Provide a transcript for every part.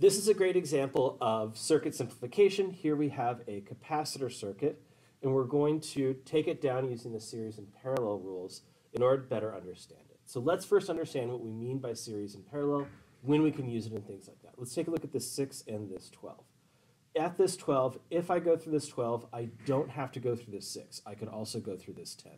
This is a great example of circuit simplification. Here we have a capacitor circuit, and we're going to take it down using the series and parallel rules in order to better understand it. So let's first understand what we mean by series and parallel, when we can use it and things like that. Let's take a look at this 6 and this 12. At this 12, if I go through this 12, I don't have to go through this 6. I could also go through this 10.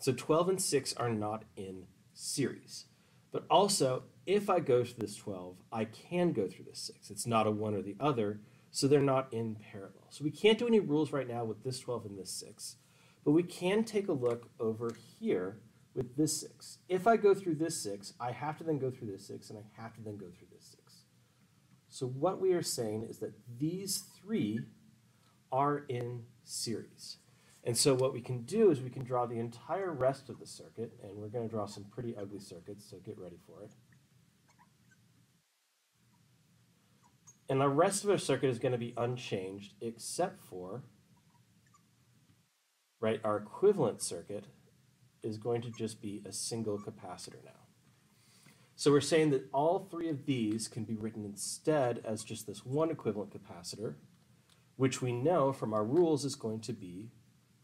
So 12 and 6 are not in series. But also, if I go through this 12, I can go through this 6. It's not a one or the other, so they're not in parallel. So we can't do any rules right now with this 12 and this 6, but we can take a look over here with this 6. If I go through this 6, I have to then go through this 6, and I have to then go through this 6. So what we are saying is that these three are in series. And so what we can do is we can draw the entire rest of the circuit, and we're going to draw some pretty ugly circuits, so get ready for it. And the rest of our circuit is going to be unchanged except for, right, our equivalent circuit is going to just be a single capacitor now. So we're saying that all three of these can be written instead as just this one equivalent capacitor, which we know from our rules is going to be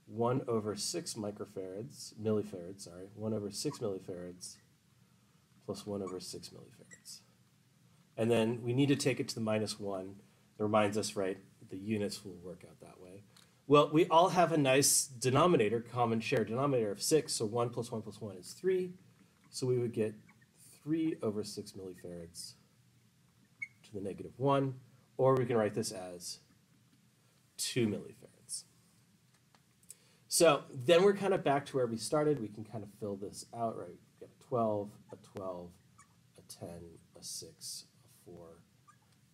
1 over 6 microfarads, millifarads, sorry, 1 over 6 millifarads plus 1 over 6 millifarads. And then we need to take it to the minus 1. It reminds us, right, the units will work out that way. Well, we all have a nice denominator, common shared denominator of 6, so 1 plus 1 plus 1 is 3. So we would get 3 over 6 millifarads to the negative 1, or we can write this as 2 millifarads. So then we're kind of back to where we started. We can kind of fill this out, right? We've got a 12, a 12, a 10, a 6, a 4,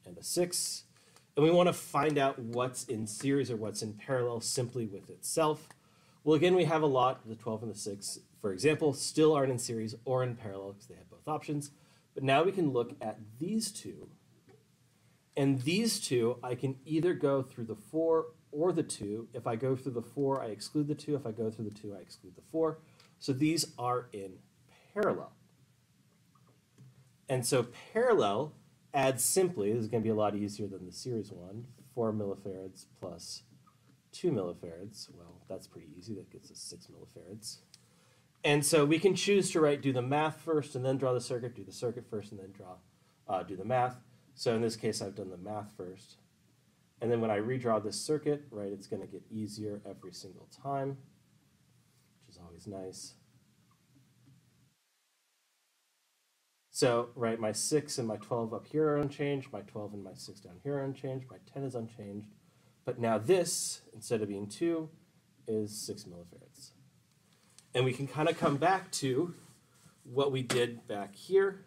and a 6. And we want to find out what's in series or what's in parallel simply with itself. Well, again, we have a lot, the 12 and the 6, for example, still aren't in series or in parallel because they have both options. But now we can look at these two. And these two, I can either go through the 4 or the 2. If I go through the 4, I exclude the 2. If I go through the 2, I exclude the 4. So these are in parallel. And so parallel adds simply, this is going to be a lot easier than the series one, 4 millifarads plus 2 millifarads. Well, that's pretty easy. That gets us 6 millifarads. And so we can choose to write, do the math first and then draw the circuit, do the circuit first and then draw, uh, do the math. So in this case, I've done the math first. And then when I redraw this circuit, right, it's going to get easier every single time, which is always nice. So, right, my 6 and my 12 up here are unchanged, my 12 and my 6 down here are unchanged, my 10 is unchanged. But now this, instead of being 2, is 6 millifarads. And we can kind of come back to what we did back here,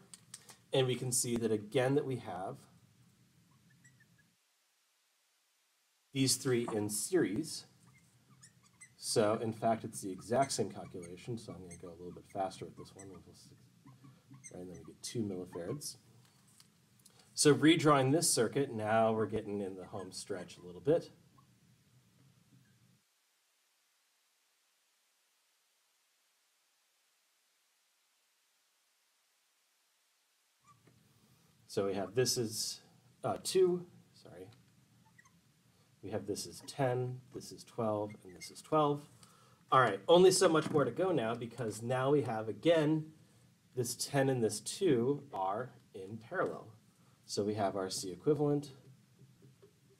and we can see that again that we have these three in series. So in fact, it's the exact same calculation, so I'm going to go a little bit faster with this one. Right, and then we get 2 millifarads. So redrawing this circuit, now we're getting in the home stretch a little bit. So we have this is uh, 2, sorry. We have this is 10, this is 12, and this is 12. All right, only so much more to go now because now we have, again, this 10 and this 2 are in parallel. So we have our C equivalent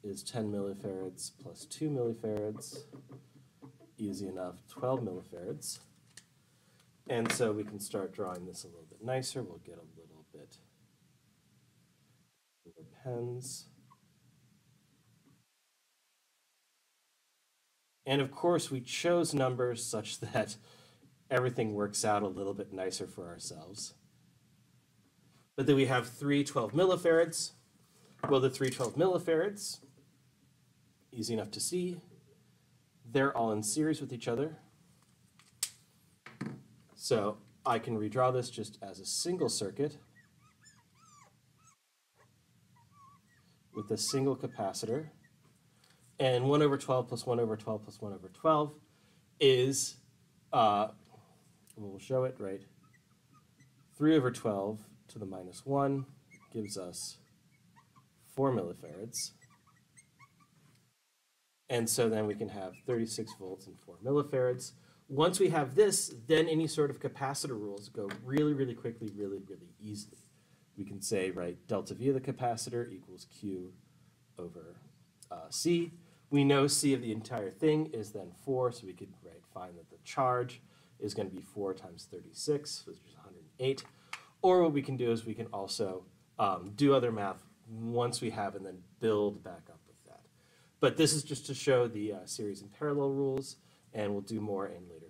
is 10 millifarads plus 2 millifarads, easy enough, 12 millifarads. And so we can start drawing this a little bit nicer. We'll get a pens. And of course, we chose numbers such that everything works out a little bit nicer for ourselves. But then we have three 12 millifarads. Well, the three 12 millifarads, easy enough to see, they're all in series with each other. So I can redraw this just as a single circuit. With a single capacitor. And 1 over 12 plus 1 over 12 plus 1 over 12 is, uh, we'll show it, right? 3 over 12 to the minus 1 gives us four millifarads. And so then we can have 36 volts and 4 millifarads. Once we have this, then any sort of capacitor rules go really, really quickly, really, really easily. We can say, right, delta V of the capacitor equals Q over uh, C. We know C of the entire thing is then 4, so we could right, find that the charge is going to be 4 times 36, which is 108. Or what we can do is we can also um, do other math once we have and then build back up with that. But this is just to show the uh, series and parallel rules, and we'll do more in later